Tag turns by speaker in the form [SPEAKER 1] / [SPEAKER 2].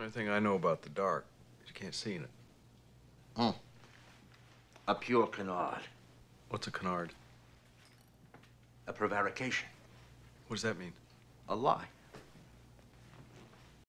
[SPEAKER 1] Only thing I know about the dark is you can't see in it. Hmm.
[SPEAKER 2] A pure canard.
[SPEAKER 1] What's a canard?
[SPEAKER 2] A prevarication.
[SPEAKER 1] What does that mean?
[SPEAKER 2] A lie.